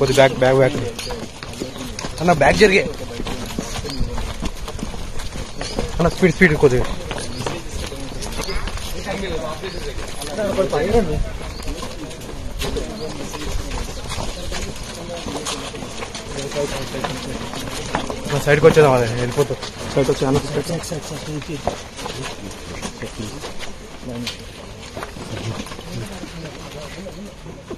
కొద్ది bag bag bag అన్న bag జరిగే అన్న స్పీడ్ స్పీడ్ కొద్దిగా సైడ్కి వచ్చేదాం అదే వెళ్ళిపోతాం సైడ్ వచ్చి అన్న Thank you.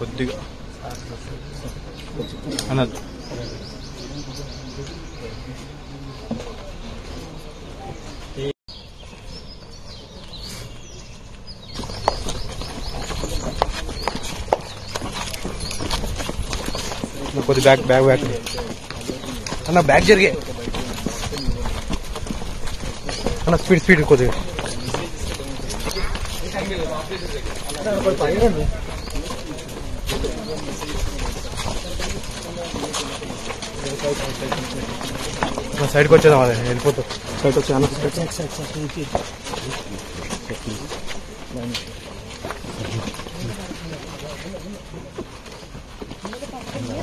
కొద్దిగా అనద్దు ನೋಕು ಬ್ಯಾಕ್ ಬ್ಯಾಕ್ ಬ್ಯಾಕ್ ಅಣ್ಣಾ ಬ್ಯಾಕ್ ಜರ್ಗೆ ಅಣ್ಣಾ ಸ್ಪಿಡ್ ಸ್ಪಿಡ್ ಕೊಡು ಅಣ್ಣಾ ಪೈನೇ ಅಣ್ಣಾ ಸೈಡ್ ಗೆ వచ్చేದಾ ನಾನು ಎಲ್ಲಿ ಹೋಗ್ತೋ ಸೈಡ್ ಗೆ ಆನ ಹೋಗ್ತೀನಿ ಎಕ್ಸಾಕ್ಟ್ ಆಗಿ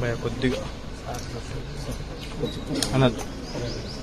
భయ కొద్దిగా అన్నది